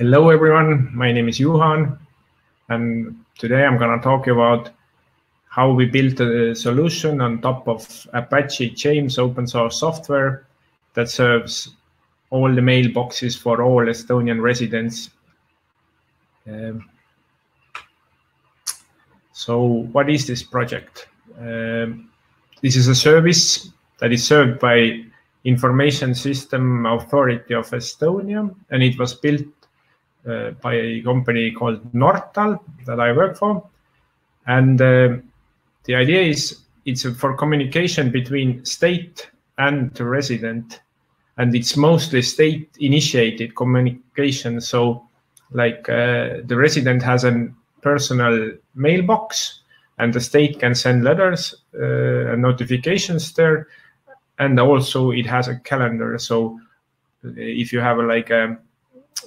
Hello everyone, my name is Juhan and today I'm going to talk about how we built a solution on top of Apache James open source software that serves all the mailboxes for all Estonian residents. Um, so what is this project? Um, this is a service that is served by Information System Authority of Estonia and it was built uh, by a company called Nortal that I work for. And uh, the idea is it's for communication between state and the resident. And it's mostly state initiated communication. So, like uh, the resident has a personal mailbox, and the state can send letters uh, and notifications there. And also, it has a calendar. So, if you have like a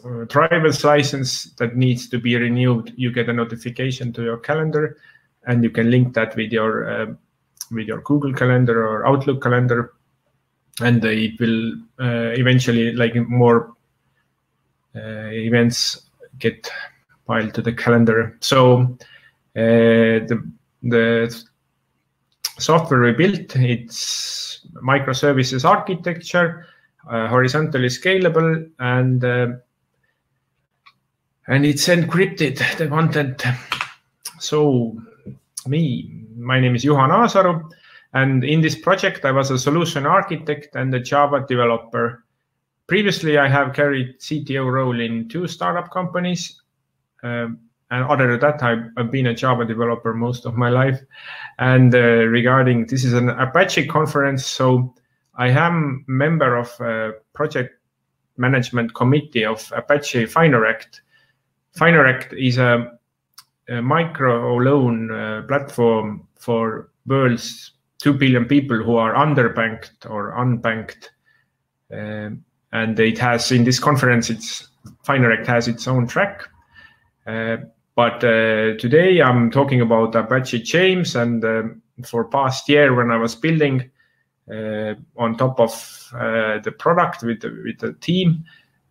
uh, driver's license that needs to be renewed, you get a notification to your calendar, and you can link that with your uh, with your Google Calendar or Outlook calendar, and it will uh, eventually like more uh, events get piled to the calendar. So uh, the the software we built it's microservices architecture, uh, horizontally scalable, and and it's encrypted the content. So me, my name is Juhan Aasaru, and in this project I was a solution architect and a Java developer. Previously, I have carried CTO role in two startup companies. Um, and other than that, I've, I've, been a Java developer most of my life. And uh, regarding this is an Apache conference, so I am member of a project management committee of Apache Fineract, Fineract is a, a micro loan uh, platform for world's 2 billion people who are underbanked or unbanked. Um, and it has, in this conference, it's Fineract has its own track. Uh, but uh, today I'm talking about Apache James and um, for past year when I was building uh, on top of uh, the product with the, with the team,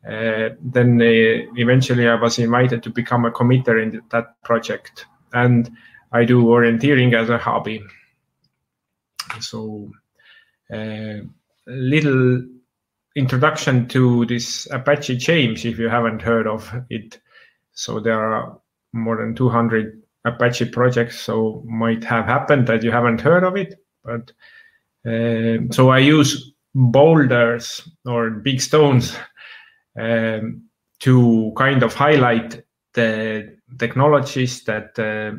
then uh, eventually I was invited to become a committer in that project, and I do orienteering as a hobby. So, uh, little introduction to this Apache James, if you haven't heard of it. So there are more than 200 Apache projects, so might have happened that you haven't heard of it. But uh, so I use boulders or big stones um, to kind of highlight the technologies that uh,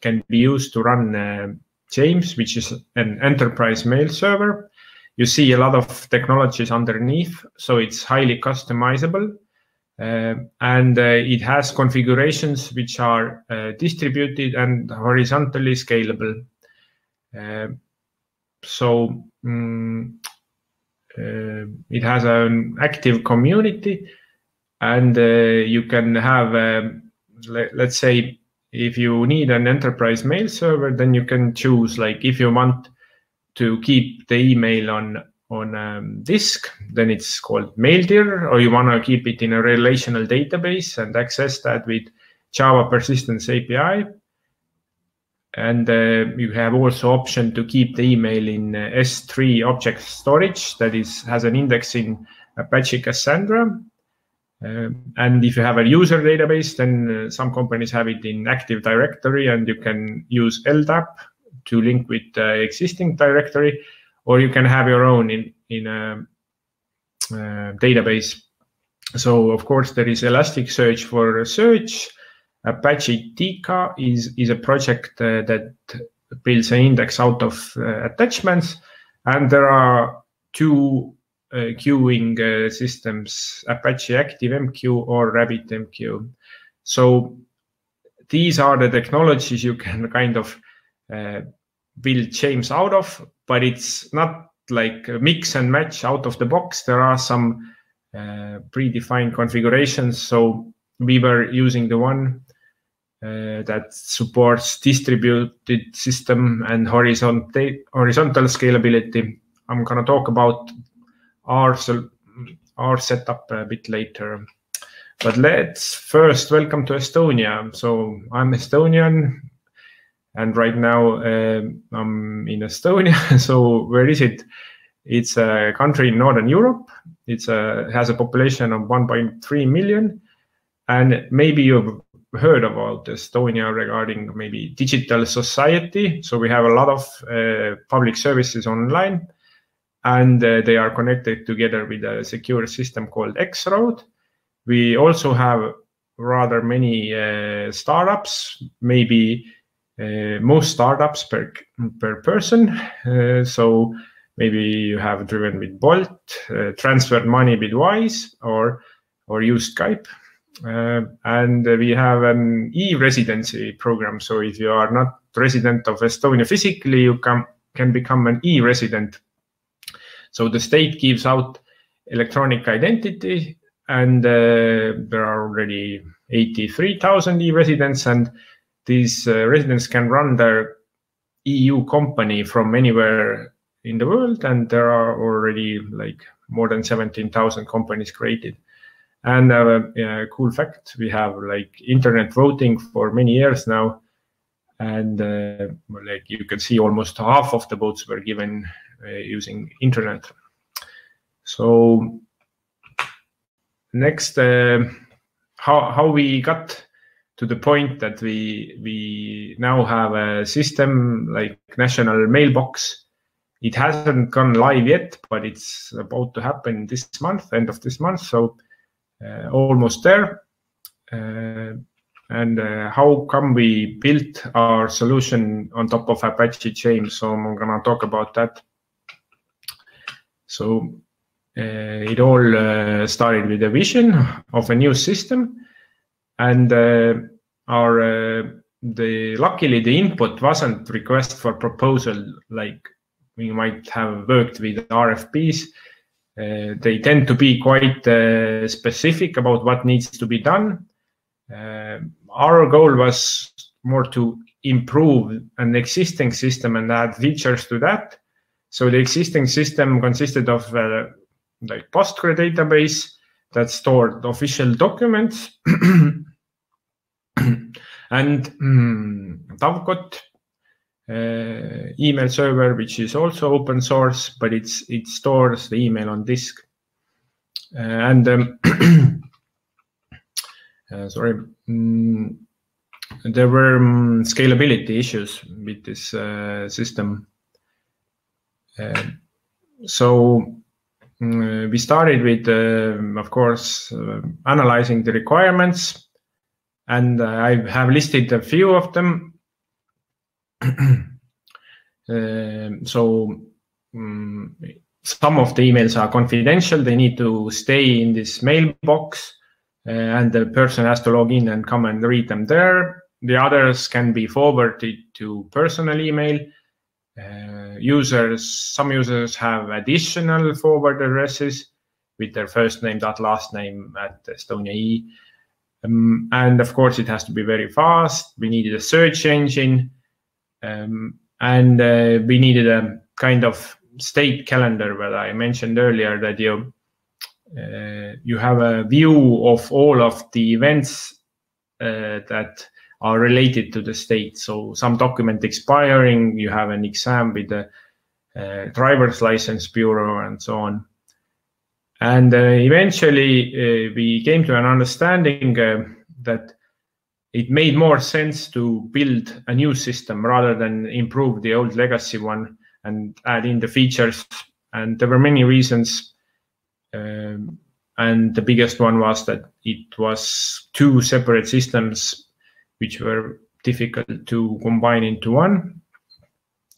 can be used to run uh, James, which is an enterprise mail server. You see a lot of technologies underneath, so it's highly customizable. Uh, and uh, it has configurations which are uh, distributed and horizontally scalable. Uh, so um, it has an active community and uh, you can have um, let, let's say if you need an enterprise mail server then you can choose like if you want to keep the email on on um, disk then it's called maildir or you want to keep it in a relational database and access that with java persistence api and uh, you have also option to keep the email in uh, S3 object storage that is has an index in Apache Cassandra. Uh, and if you have a user database, then uh, some companies have it in Active Directory, and you can use LDAP to link with existing directory, or you can have your own in in a, a uh, database. So of course there is Elasticsearch for search Apache Tika is, is a project uh, that builds an index out of uh, attachments. And there are two uh, queuing uh, systems, Apache ActiveMQ or RabbitMQ. So these are the technologies you can kind of uh, build James out of, but it's not like mix and match out of the box. There are some uh, predefined configurations. So we were using the one uh, that supports distributed system and horizontal horizontal scalability. I'm gonna talk about our our setup a bit later. But let's first welcome to Estonia. So I'm Estonian, and right now uh, I'm in Estonia. so where is it? It's a country in Northern Europe. It's a has a population of 1.3 million, and maybe you've heard about Estonia regarding maybe digital society. So we have a lot of uh, public services online, and uh, they are connected together with a secure system called X-Road. We also have rather many uh, startups, maybe uh, most startups per per person. Uh, so maybe you have driven with Bolt, uh, transferred money with Wise, or or used Skype. Uh, and we have an e-residency program. So if you are not resident of Estonia physically, you can can become an e-resident. So the state gives out electronic identity, and uh, there are already 83,000 e-residents, and these uh, residents can run their EU company from anywhere in the world, and there are already like more than 17,000 companies created. And uh, a cool fact, we have like internet voting for many years now. And uh, like you can see almost half of the votes were given uh, using internet. So next, how, how we got to the point that we we now have a system like national mailbox. It hasn't gone live yet, but it's about to happen this month, end of this month. So Uh, almost there. Uh, and uh, how come we built our solution on top of Apache James? So I'm gonna talk about that. So uh, it all uh, started with a vision of a new system, and our the luckily the input wasn't request for proposal like we might have worked with RFPs. Uh, they tend to be quite uh, specific about what needs to be done. Uh, our goal was more to improve an existing system and add features to that. So the existing system consisted of uh, like Postgre database that stored official documents and um, Dovecot email server, which is also open source, but it's it stores the email on disk. Uh, and um, uh, sorry, um, there were um, scalability issues with this system. so we started with, of course, analyzing the requirements and I have listed a few of them so um, some of the emails are confidential. They need to stay in this mailbox, uh, and the person has to log in and come and read them there. The others can be forwarded to personal email. Uh, users, some users have additional forward addresses with their first name dot last name at Estonia E. Um, and of course, it has to be very fast. We needed a search engine. Um, and uh, we needed a kind of state calendar that I mentioned earlier that you uh, you have a view of all of the events uh, that are related to the state. So some document expiring, you have an exam with the uh, driver's license bureau and so on. And uh, eventually uh, we came to an understanding that it made more sense to build a new system rather than improve the old legacy one and add in the features. And there were many reasons. Um, and the biggest one was that it was two separate systems which were difficult to combine into one.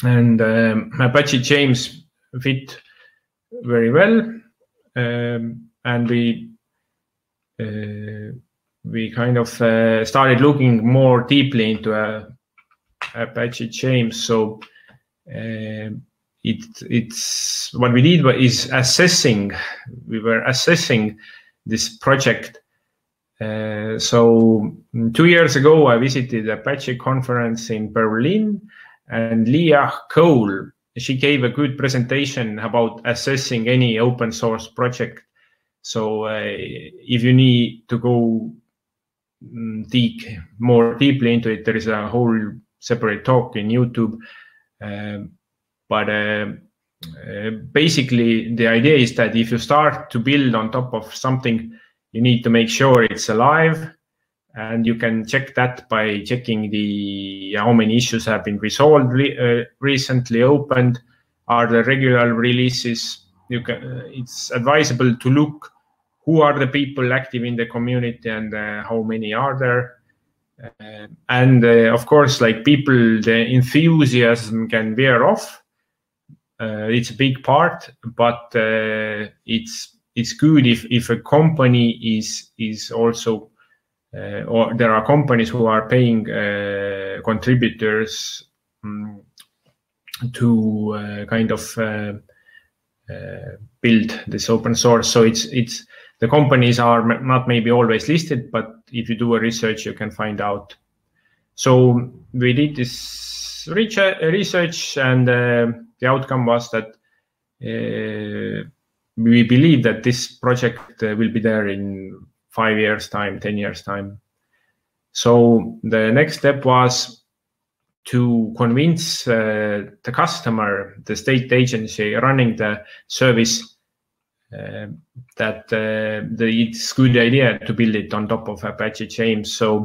And um, Apache James fit very well. Um, and we uh, we kind of uh, started looking more deeply into uh, Apache James. So uh, it it's what we did is assessing. We were assessing this project. Uh, so two years ago, I visited Apache conference in Berlin, and Leah Cole she gave a good presentation about assessing any open source project So uh, if you need to go mm, deep, more deeply into it, there is a whole separate talk in YouTube. Um, but uh, uh, basically, the idea is that if you start to build on top of something, you need to make sure it's alive and you can check that by checking the how many issues have been resolved re, uh, recently opened are the regular releases you can uh, it's advisable to look who are the people active in the community and uh, how many are there uh, and uh, of course like people the enthusiasm can wear off uh, it's a big part but it's it's good if if a company is is also uh, or there are companies who are paying uh, contributors um, to uh, kind of build this open source. So it's it's the companies are not maybe always listed, but if you do a research, you can find out. So we did this research, and uh, the outcome was that uh, we believe that this project uh, will be there in five years time, 10 years time. So the next step was to convince uh, the customer, the state agency running the service, uh, that uh, the, it's good idea to build it on top of Apache James. So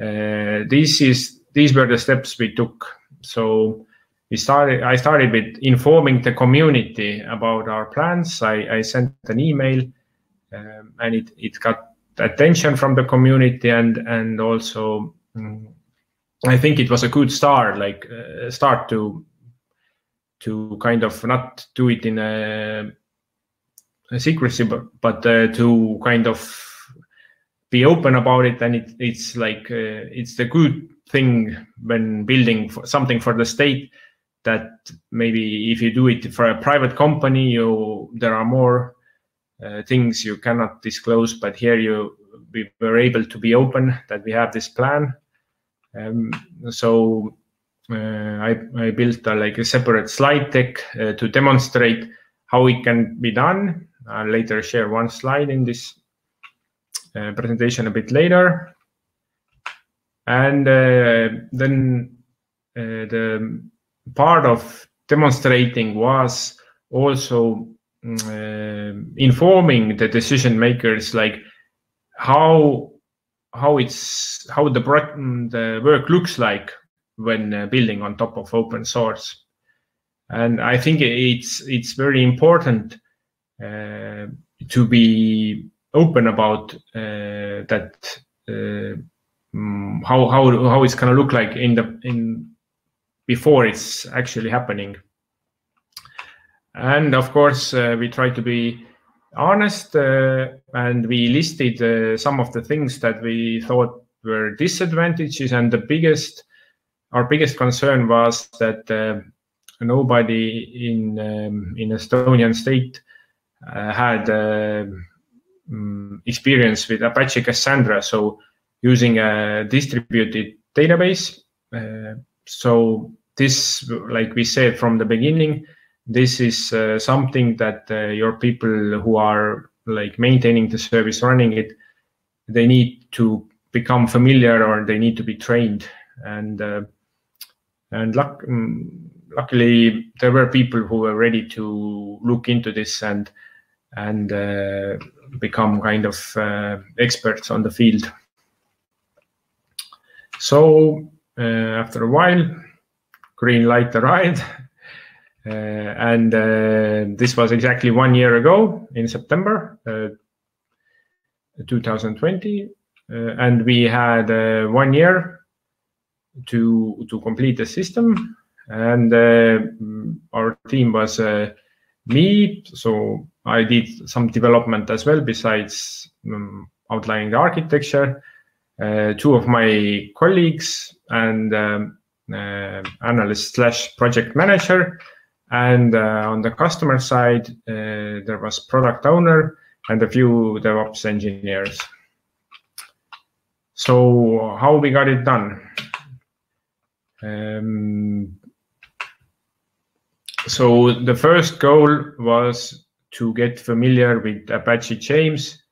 uh, this is these were the steps we took. So we started. I started with informing the community about our plans. I, I sent an email um, and it, it got attention from the community and and also um, I think it was a good start, like uh, start to to kind of not do it in a, a secrecy, but but uh, to kind of be open about it. And it, it's like uh, it's the good thing when building something for the state that maybe if you do it for a private company, you there are more uh, things you cannot disclose, but here you we were able to be open that we have this plan. Um, so uh, I, I built a, like a separate slide deck uh, to demonstrate how it can be done. I'll later share one slide in this uh, presentation a bit later. And uh, then uh, the part of demonstrating was also uh, informing the decision makers like how how it's how the the work looks like when uh, building on top of open source and i think it's it's very important to be open about uh, that uh, mm, how how how it's to look like in the in before it's actually happening and of course, uh, we try to be honest uh, and we listed uh, some of the things that we thought were disadvantages. And the biggest, our biggest concern was that uh, nobody in um, in Estonian state uh, had um, experience with Apache Cassandra. So using a distributed database. so this, like we said from the beginning, this is uh, something that uh, your people who are like maintaining the service running it they need to become familiar or they need to be trained and uh, and luck, um, luckily there were people who were ready to look into this and and uh, become kind of uh, experts on the field so uh, after a while green light arrived Uh, and uh, this was exactly one year ago in September uh, 2020. and we had one year to to complete the system and our team was me so i did some development as well besides um, outlining the architecture uh, two of my colleagues and um, analyst slash project manager and uh, on the customer side, uh, there was product owner and a few DevOps engineers. So how we got it done? Um, so the first goal was to get familiar with Apache James.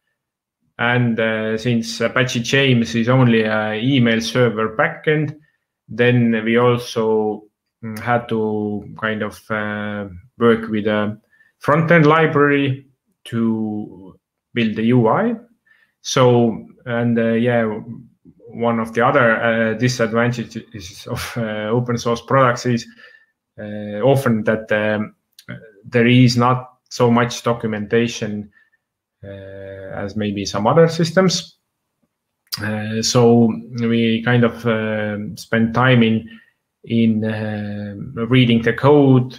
And uh, since Apache James is only an email server backend, then we also mm, had to kind of uh, work with a front-end library to build the UI. So, and uh, yeah, one of the other uh, disadvantages of uh, open source products is uh, often that um, there is not so much documentation uh, as maybe some other systems. Uh, so we kind of uh, spend time in in reading the code,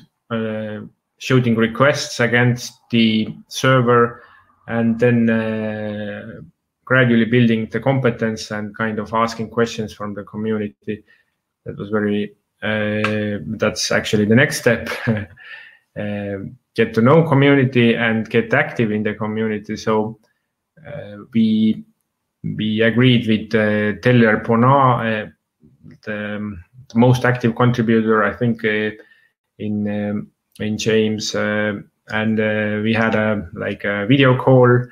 shooting requests against the server, and then gradually building the competence and kind of asking questions from the community. That was very, uh, that's actually the next step. uh, get to know community and get active in the community. So uh, we we agreed with uh, Tellier Benoit, uh, the, um, the, most active contributor, I think, uh, in um, in James, and we had a like a video call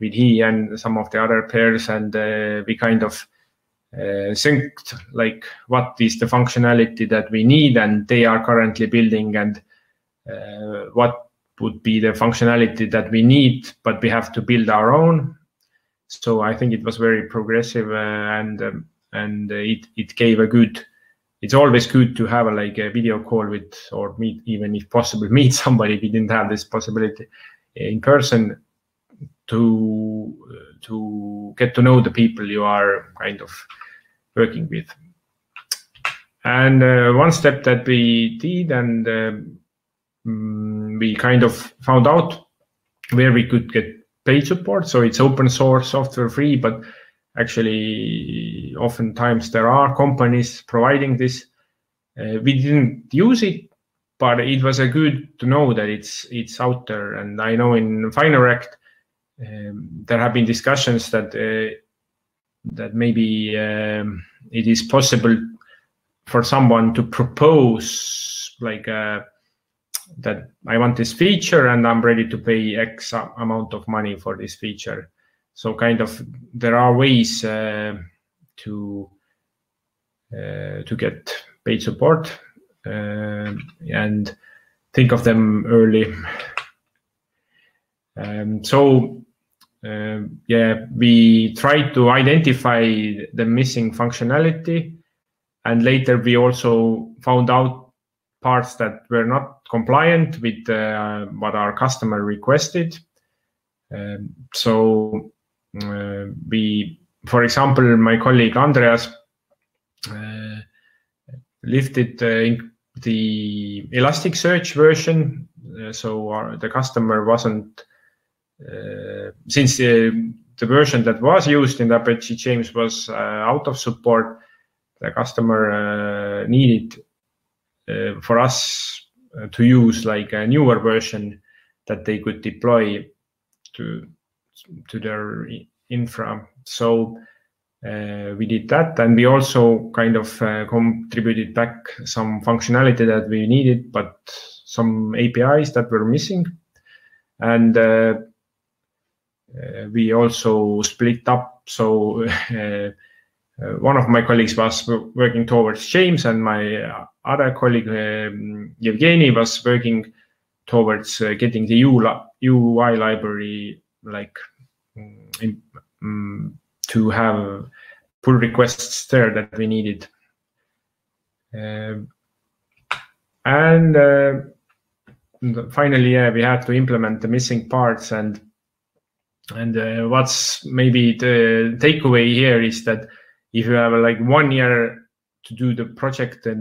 with he and some of the other pairs, and uh, we kind of uh, synced like what is the functionality that we need, and they are currently building, and uh, what would be the functionality that we need, but we have to build our own. So I think it was very progressive, uh, and um, and it it gave a good. It's always good to have a, like a video call with or meet even if possible meet somebody. We didn't have this possibility in person to to get to know the people you are kind of working with. And uh, one step that we did, and um, we kind of found out where we could get paid support. So it's open source software free, but actually, oftentimes there are companies providing this. Uh, we didn't use it, but it was a good to know that it's it's out there. And I know in Fineract, um, there have been discussions that uh, that maybe um, it is possible for someone to propose like uh, that I want this feature and I'm ready to pay X amount of money for this feature. So kind of there are ways uh, to uh, to get paid support uh, and think of them early. Um, so uh, yeah, we tried to identify the missing functionality, and later we also found out parts that were not compliant with uh, what our customer requested. Um, so uh, we, for example, my colleague Andreas uh, lifted the Elasticsearch version, uh, so our, the customer wasn't uh, since the, the version that was used in Apache James was uh, out of support, the customer uh, needed for us to use like a newer version that they could deploy to to their infra. So uh, we did that, and we also kind of uh, contributed back some functionality that we needed, but some APIs that were missing. And uh, uh, we also split up. So uh, uh, one of my colleagues was working towards James, and my other colleague um, Evgeny was working towards getting the UI library like um, to have pull requests there that we needed. Uh, and uh, finally, yeah, we had to implement the missing parts and and uh, what's maybe the takeaway here is that if you have uh, like one year to do the project, uh,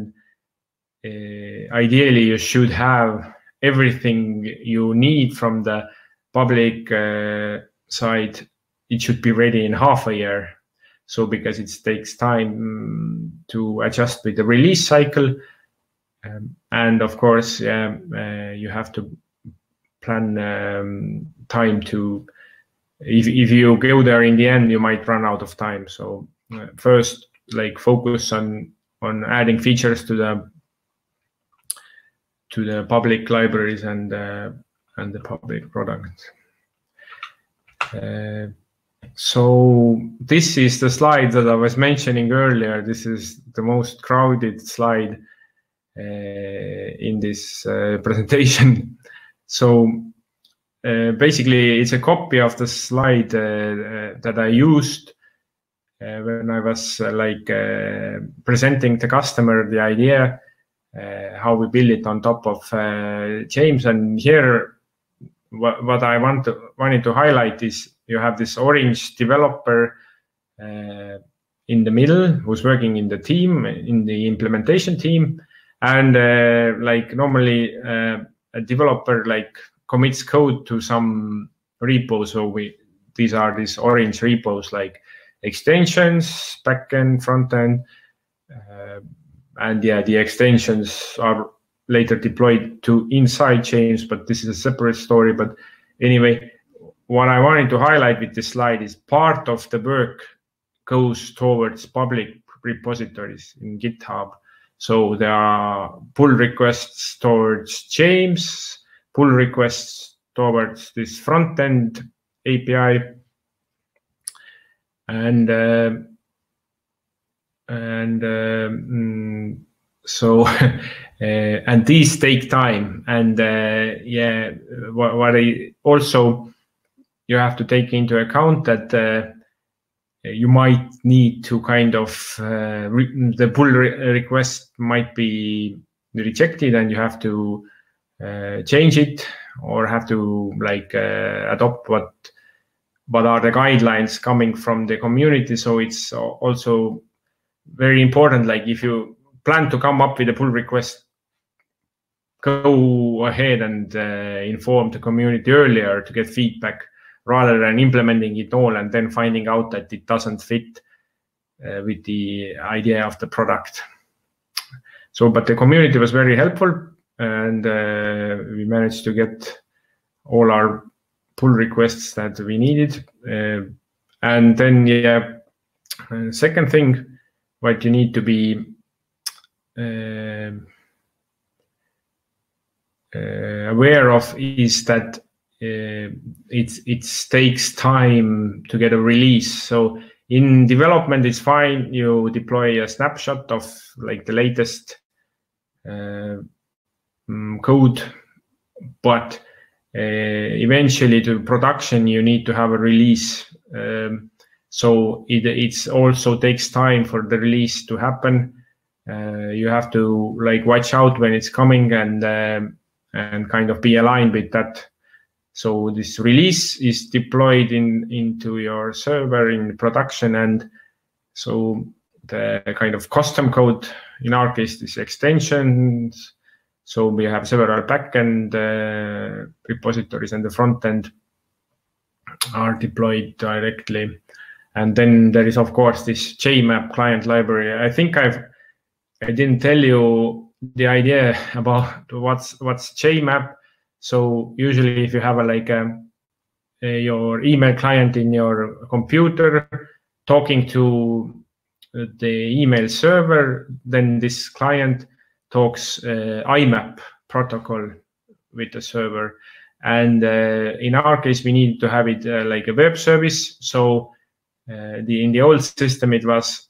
ideally you should have everything you need from the public uh, side. It should be ready in half a year. So because it takes time to adjust with the release cycle, um, and of course, uh, you have to plan um, time to if if you go there in the end, you might run out of time. So uh, first, like focus on on adding features to the to the public libraries and uh, and the public products. Uh, so this is the slide that I was mentioning earlier. This is the most crowded slide uh, in this uh, presentation. So uh, basically, it's a copy of the slide uh, uh, that I used uh, when I was like presenting the customer the idea how we build it on top of James. And here, what, what I want to wanted to highlight is you have this orange developer uh, in the middle who's working in the team in the implementation team and uh, like normally uh, a developer like commits code to some repo so we these are these orange repos like extensions backend frontend uh, and yeah the extensions are later deployed to inside James but this is a separate story but anyway what I wanted to highlight with this slide is part of the work goes towards public repositories in GitHub. So there are pull requests towards James, pull requests towards this front end API, and uh, and uh, mm, so uh, and these take time. And uh, yeah, what, what I also you have to take into account that uh, you might need to kind of the pull re request might be rejected and you have to uh, change it or have to like uh, adopt what what are the guidelines coming from the community so it's also very important like if you plan to come up with a pull request go ahead and uh, inform the community earlier to get feedback rather than implementing it all and then finding out that it doesn't fit uh, with the idea of the product. So, but the community was very helpful and uh, we managed to get all our pull requests that we needed. Uh, and then, yeah, uh, second thing, what you need to be uh, uh, aware of is that uh, it it takes time to get a release. So in development, it's fine. You deploy a snapshot of like the latest uh, mm, code, but uh, eventually to production, you need to have a release. Um, so it it's also takes time for the release to happen. Uh, you have to like watch out when it's coming and um, and kind of be aligned with that so this release is deployed in into your server in production, and so the kind of custom code in our case is extensions. So we have several backend uh, repositories, and the front end are deployed directly. And then there is of course this JMap client library. I think I've I didn't tell you the idea about what's what's JMap so usually if you have a, like a, um, a, your email client in your computer talking to the email server, then this client talks uh, IMAP protocol with the server. And uh, in our case, we need to have it uh, like a web service. So uh, the in the old system, it was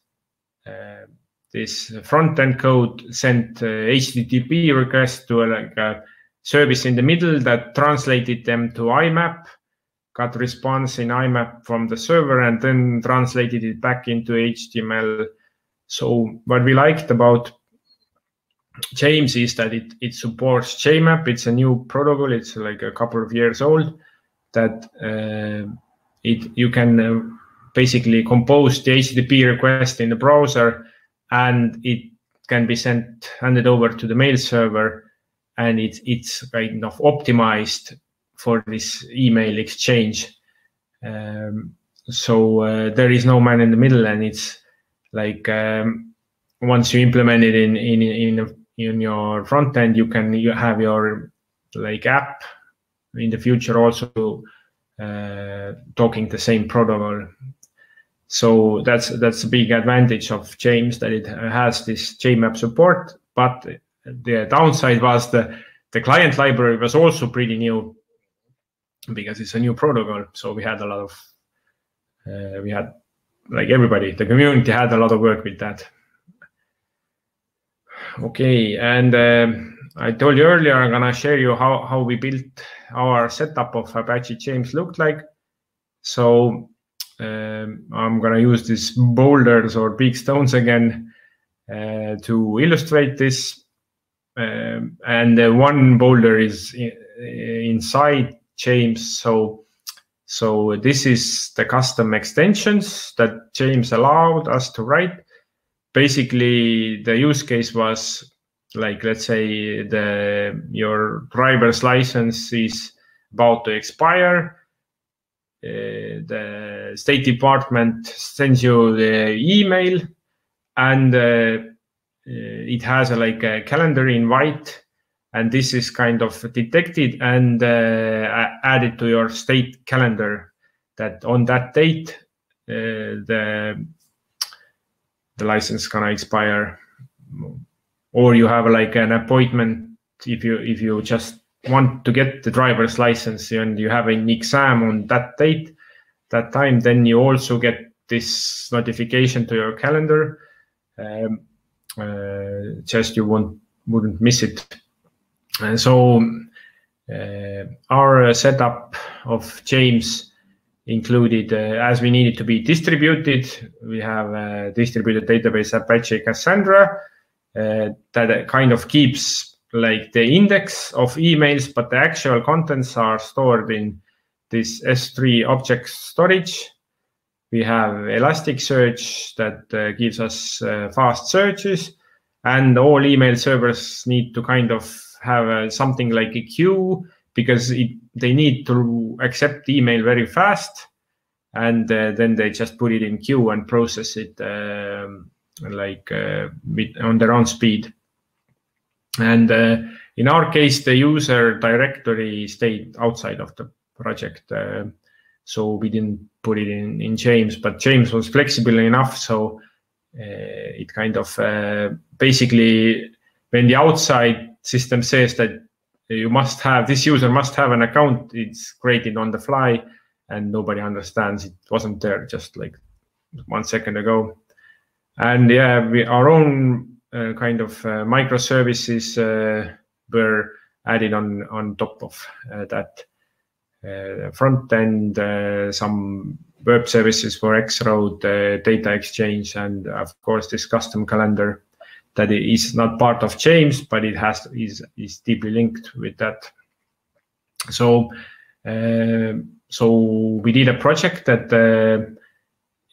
uh, this front end code sent HTTP uh, request to like a service in the middle that translated them to IMAP, got response in IMAP from the server, and then translated it back into HTML. So what we liked about James is that it, it supports JMap. It's a new protocol. It's like a couple of years old. That uh, it you can uh, basically compose the HTTP request in the browser, and it can be sent handed over to the mail server and it's it's kind of optimized for this email exchange. Um, so uh, there is no man in the middle, and it's like um, once you implement it in in in in your front end, you can you have your like app in the future also uh, talking the same protocol. So that's that's a big advantage of James that it has this JMap support, but the downside was the the client library was also pretty new. because it's a new protocol. So we had a lot of uh, we had like everybody, the community had a lot of work with that. Okay, and um, I told you earlier I'm gonna share you how how we built our setup of Apache James looked like. So um, I'm gonna use these boulders or big stones again uh, to illustrate this. Um, and uh, one boulder is in, inside James, so so this is the custom extensions that James allowed us to write. Basically, the use case was like let's say the your driver's license is about to expire the state department sends you the email and uh, uh, it has a, like a calendar invite and this is kind of detected and uh, added to your state calendar that on that date uh, the the license gonna expire. Or you have like an appointment if you if you just want to get the driver's license and you have an exam on that date, that time, then you also get this notification to your calendar. Um, uh, just you won't wouldn't miss it. And so uh, our setup of James included, uh, as we needed to be distributed, we have a distributed database Apache Cassandra uh, that kind of keeps like the index of emails, but the actual contents are stored in this S3 object storage. We have Elasticsearch that uh, gives us uh, fast searches, and all email servers need to kind of have uh, something like a queue because it, they need to accept email very fast, and uh, then they just put it in queue and process it um, like uh, on their own speed. And uh, in our case, the user directory stayed outside of the project. Uh, so we didn't put it in, in James, but James was flexible enough. So uh, it kind of uh, basically, when the outside system says that you must have, this user must have an account, it's created on the fly and nobody understands it wasn't there just like one second ago. And yeah, we, our own kind of uh, microservices uh, were added on on top of that front end, some web services for X-Road, data exchange, and of course this custom calendar that is not part of James, but it has is is deeply linked with that. So uh, so we did a project that uh,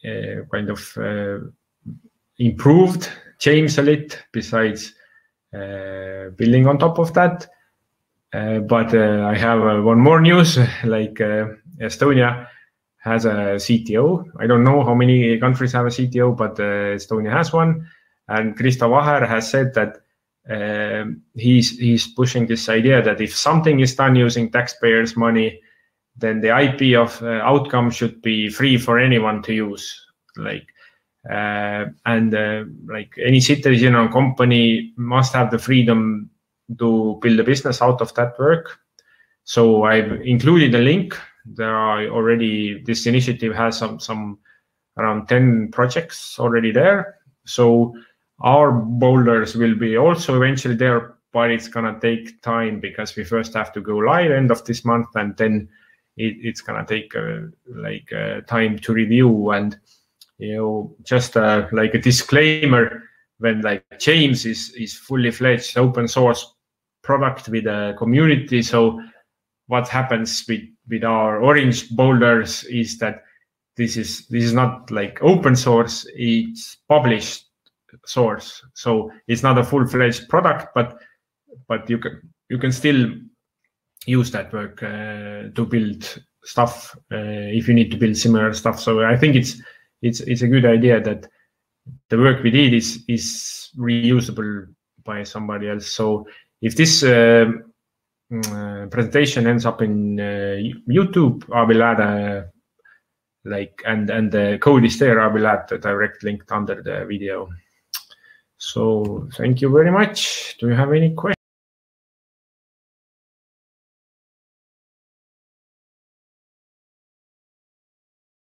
uh, kind of improved James a little besides uh, building on top of that. Uh, but uh, I have one more news like Estonia has a CTO. I don't know how many countries have a CTO, but Estonia has one. And Kristo Vaher has said that um, he's he's pushing this idea that if something is done using taxpayers' money, then the IP of uh, outcome should be free for anyone to use. Like uh, and uh, like any citizen or company must have the freedom to build a business out of that work. So I've included a link. There are already this initiative has some some around 10 projects already there. So our boulders will be also eventually there, but it's gonna take time because we first have to go live end of this month, and then it, it's gonna take uh, like uh, time to review and you know, just uh, like a disclaimer when like James is is fully fledged open source product with a community. So what happens with with our orange boulders is that this is this is not like open source; it's published source. So it's not a full fledged product, but but you can you can still use that work uh, to build stuff uh, if you need to build similar stuff. So I think it's it's it's a good idea that the work we did is is reusable by somebody else. So if this uh, uh, presentation ends up in uh, YouTube, I will add a like and and the code is there. I will add the direct link under the video. So thank you very much. Do you have any questions?